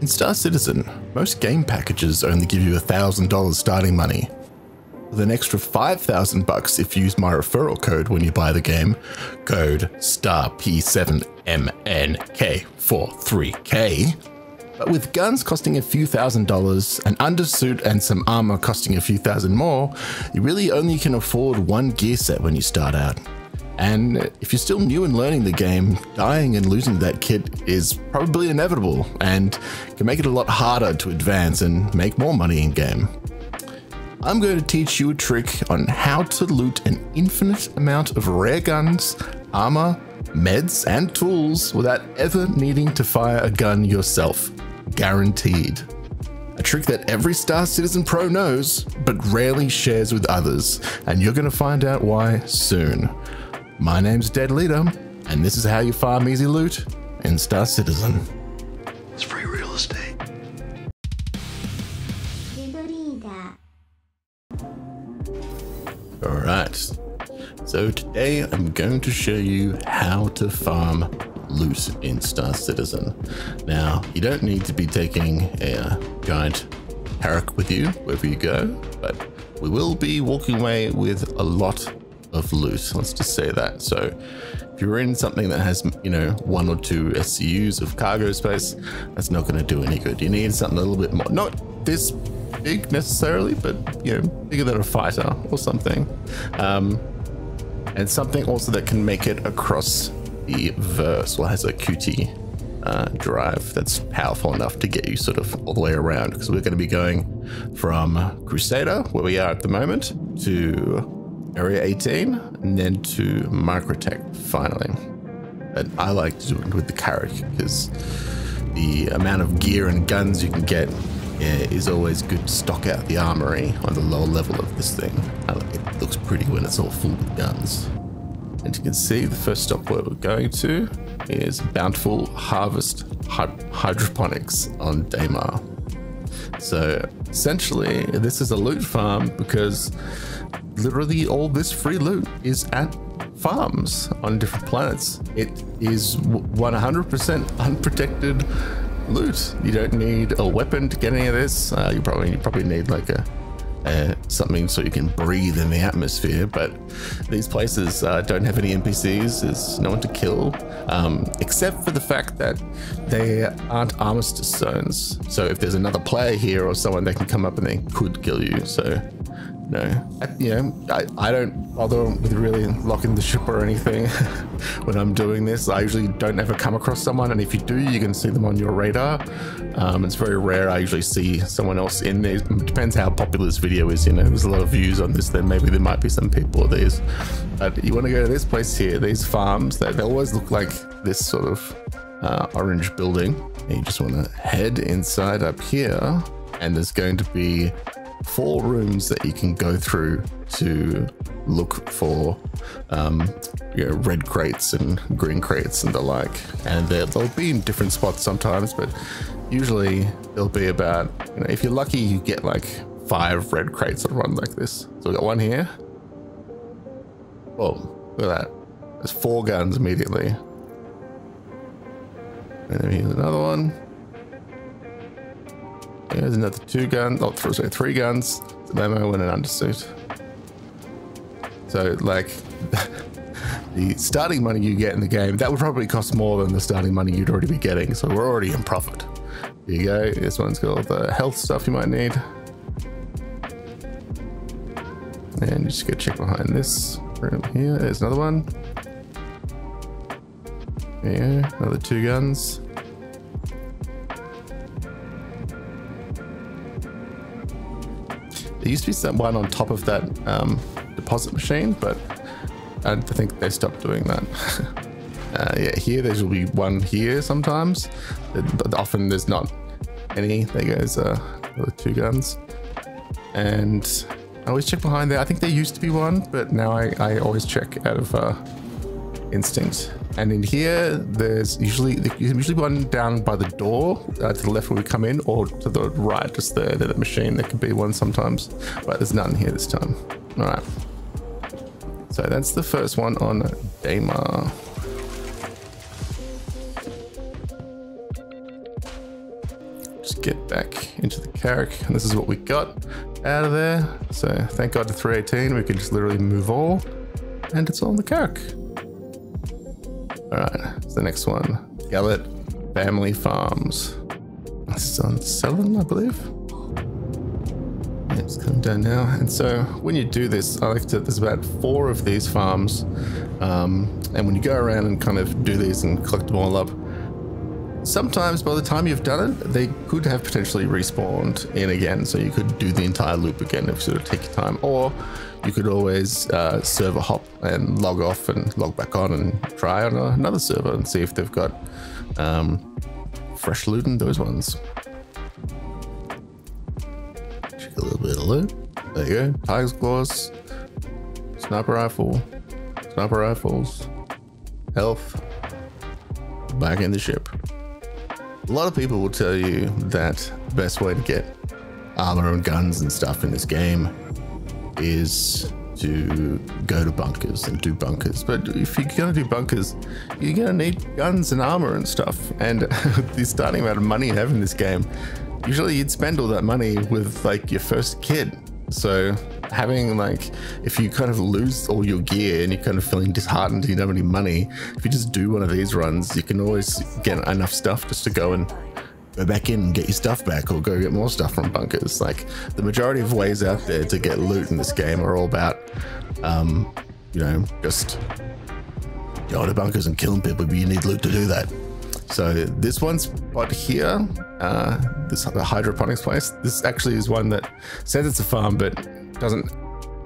In Star Citizen, most game packages only give you $1,000 starting money. With an extra 5,000 bucks if you use my referral code when you buy the game, code STAR-P7MNK43K. But with guns costing a few thousand dollars, an undersuit and some armor costing a few thousand more, you really only can afford one gear set when you start out. And if you're still new and learning the game, dying and losing that kit is probably inevitable and can make it a lot harder to advance and make more money in game. I'm going to teach you a trick on how to loot an infinite amount of rare guns, armor, meds, and tools without ever needing to fire a gun yourself. Guaranteed. A trick that every Star Citizen Pro knows, but rarely shares with others, and you're going to find out why soon. My name's DedLeader, and this is how you farm easy loot in Star Citizen. It's free real estate. Alright, so today I'm going to show you how to farm loot in Star Citizen. Now, you don't need to be taking a giant Carrack with you wherever you go, but we will be walking away with a lot of loose. Let's just say that. So if you're in something that has, you know, one or two SCUs of cargo space, that's not going to do any good. You need something a little bit more, not this big necessarily, but, you know, bigger than a fighter or something. Um, and something also that can make it across the verse or has a QT uh, drive that's powerful enough to get you sort of all the way around because we're going to be going from Crusader, where we are at the moment, to Area 18, and then to Microtech finally. And I like to do it with the Carrack because the amount of gear and guns you can get yeah, is always good to stock out the armory on the lower level of this thing. It looks pretty when it's all full with guns. And you can see the first stop where we're going to is Bountiful Harvest Hydroponics on Daymar. So essentially, this is a loot farm because literally all this free loot is at farms on different planets. It is 100% unprotected loot. You don't need a weapon to get any of this. Uh, you probably you probably need like a, a, something so you can breathe in the atmosphere. But these places uh, don't have any NPCs. There's no one to kill, um, except for the fact that they aren't armistice zones. So if there's another player here or someone, they can come up and they could kill you. So no, I, you know, I, I don't bother with really locking the ship or anything when I'm doing this. I usually don't ever come across someone, and if you do, you can see them on your radar. Um, it's very rare I usually see someone else in there. It depends how popular this video is, you know, there's a lot of views on this, then maybe there might be some people of these. But you want to go to this place here, these farms, they, they always look like this sort of uh, orange building. And you just want to head inside up here, and there's going to be four rooms that you can go through to look for um, you know, red crates and green crates and the like. And they'll be in different spots sometimes, but usually they'll be about, you know, if you're lucky, you get like five red crates that run like this. So we got one here. Oh, look at that. There's four guns immediately. And then here's another one. There's another two guns. Oh, sorry, three guns. An ammo and an undersuit. So, like, the starting money you get in the game, that would probably cost more than the starting money you'd already be getting. So we're already in profit. Here you go. This one's got all the health stuff you might need. And you just go check behind this room here. There's another one. There you go. Another two guns. There used to be some one on top of that um, deposit machine, but I think they stopped doing that. uh, yeah, here there will be one here sometimes. But often there's not any. There goes uh, two guns. And I always check behind there. I think there used to be one, but now I, I always check out of uh, instinct. And in here, there's usually usually one down by the door uh, to the left when we come in, or to the right, just the machine. There could be one sometimes, but there's none here this time. All right. So that's the first one on Daymar. just get back into the Carrack. And this is what we got out of there. So thank God to 318, we can just literally move all and it's all on the Carrack. All right, the next one, Gallete Family Farms. This is on Southern, I believe. It's coming down now. And so when you do this, I like to, there's about four of these farms. Um, and when you go around and kind of do these and collect them all up, sometimes by the time you've done it, they could have potentially respawned in again. So you could do the entire loop again if you sort of take your time. Or you could always uh, server hop and log off and log back on and try on another server and see if they've got um, fresh loot in those ones. Check a little bit of loot. There you go. Tiger's claws, sniper rifle, sniper rifles, health, back in the ship. A lot of people will tell you that the best way to get armor and guns and stuff in this game is to go to bunkers and do bunkers. But if you're going to do bunkers, you're going to need guns and armor and stuff. And the starting amount of money you have in this game, usually you'd spend all that money with like your first kid. So having like, if you kind of lose all your gear and you're kind of feeling disheartened, you don't have any money, if you just do one of these runs, you can always get enough stuff just to go and go back in and get your stuff back or go get more stuff from bunkers. Like the majority of ways out there to get loot in this game are all about, um, you know, just going to bunkers and killing people, but you need loot to do that. So this one spot here, uh, this hydroponics place, this actually is one that says it's a farm, but doesn't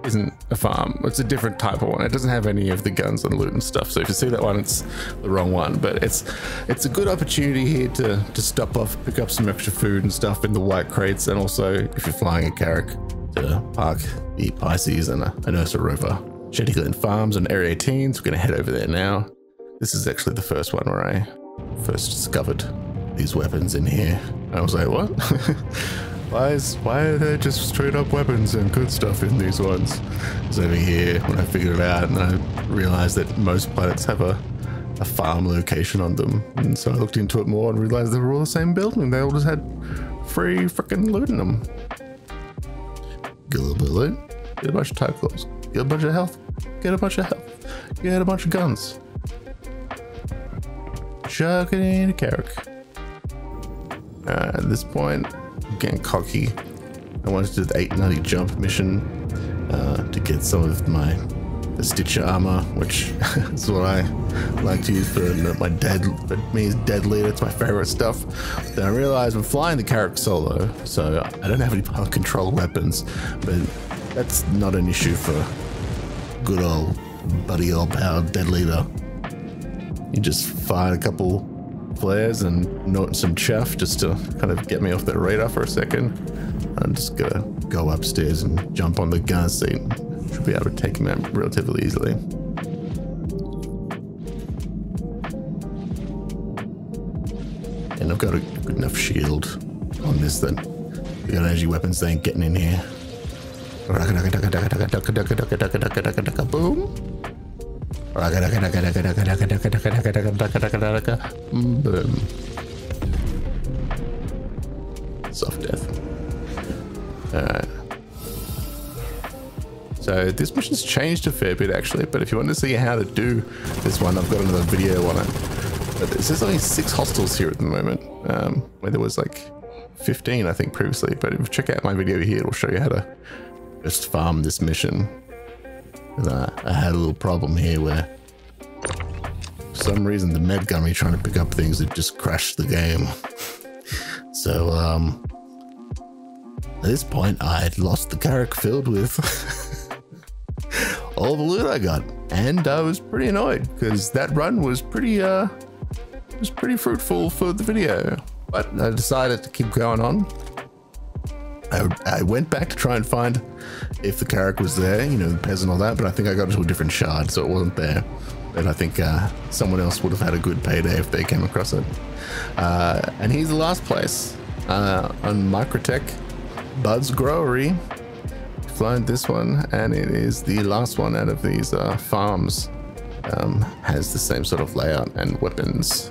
isn't a farm. It's a different type of one. It doesn't have any of the guns and loot and stuff. So if you see that one, it's the wrong one. But it's it's a good opportunity here to to stop off, pick up some extra food and stuff in the white crates, and also if you're flying a Carrack to park the Pisces and a, an Ursa Rover. Shady Glen Farms and Area 18s. We're going to head over there now. This is actually the first one where I first discovered these weapons in here. I was like, what? Why is why are there just straight up weapons and good stuff in these ones? It's over here when I figured it out, and I realized that most planets have a a farm location on them, and so I looked into it more and realized they were all the same building. They all just had free freaking loot in them. Get a little bit of loot, get a bunch of type get a bunch of health, get a bunch of health, get a bunch of guns. Chuck it in a Carrack. Uh, at this point, getting cocky. I wanted to do the 890 jump mission uh, to get some of my the Stitcher armor, which is what I like to use for my dead, me DedLeader. It's my favorite stuff. Then I realized I'm flying the Carrack solo, so I don't have any pilot control weapons, but that's not an issue for good old buddy old pal DedLeader. You just fire a couple flares and note some chaff just to kind of get me off the radar for a second. I'm just gonna go upstairs and jump on the gun seat. Should be able to take him out relatively easily. And I've got a good enough shield on this that got energy weapons, they ain't getting in here. Boom. Boom. Soft death. Alright. So this mission's changed a fair bit actually, but if you want to see how to do this one, I've got another video on it. But there's only six hostels here at the moment, um, where there was like 15 I think previously, but if you check out my video here, it'll show you how to just farm this mission. I had a little problem here where for some reason the med got trying to pick up things that just crashed the game. so um, at this point I had lost the Carrack filled with all the loot I got. And I was pretty annoyed because that run was pretty uh was pretty fruitful for the video. But I decided to keep going on I, I, went back to try and find if the Carrack was there, you know, the Pez and all that, but I think I got into a different shard, so it wasn't there. And I think uh, someone else would have had a good payday if they came across it. Uh, and he's the last place uh, on Microtech Bud's Growery. Flown this one, and it is the last one out of these uh, farms. Um, has the same sort of layout and weapons.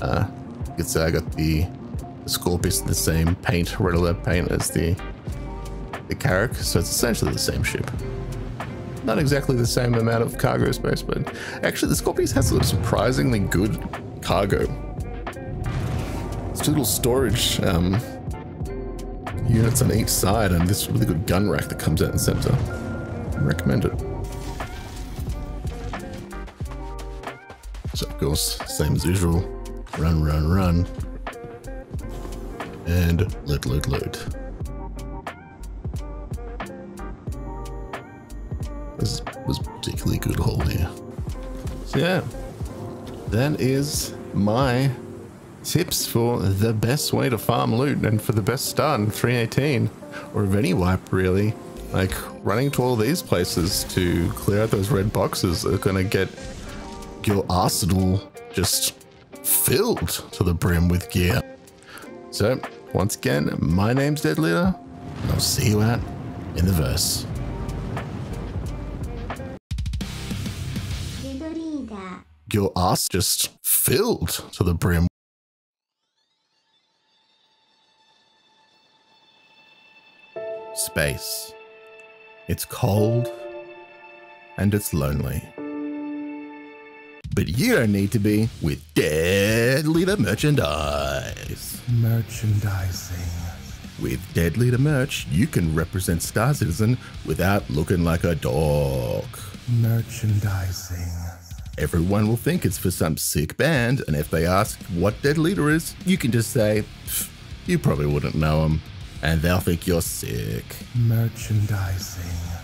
Uh, you could say I got the Scorpius the same paint, red alert paint as the the Carrack, so it's essentially the same ship. Not exactly the same amount of cargo space, but actually the Scorpius has a surprisingly good cargo. It's two little storage um, units on each side and this really good gun rack that comes out in the center. I recommend it. So of course, same as usual, run, run, run, and loot, loot, loot. This was particularly good haul here. So yeah, that is my tips for the best way to farm loot and for the best start in 318 or of any wipe really. Like running to all these places to clear out those red boxes are gonna get your arsenal just filled to the brim with gear. So once again, my name's DedLeader. I'll see you out in the verse. Your ass just filled to the brim. Space. It's cold and it's lonely. But you don't need to be with DedLeader merchandise. Merchandising. With DedLeader merch, you can represent Star Citizen without looking like a dog. Merchandising. Everyone will think it's for some sick band, and if they ask what DedLeader is, you can just say, you probably wouldn't know him, and they'll think you're sick. Merchandising.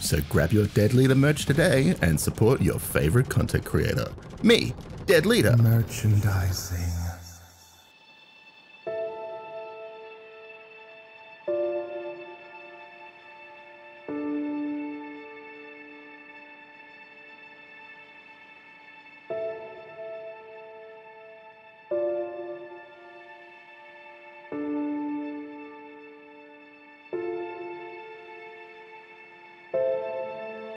So grab your DedLeader merch today and support your favorite content creator. Me, DedLeader. Merchandising.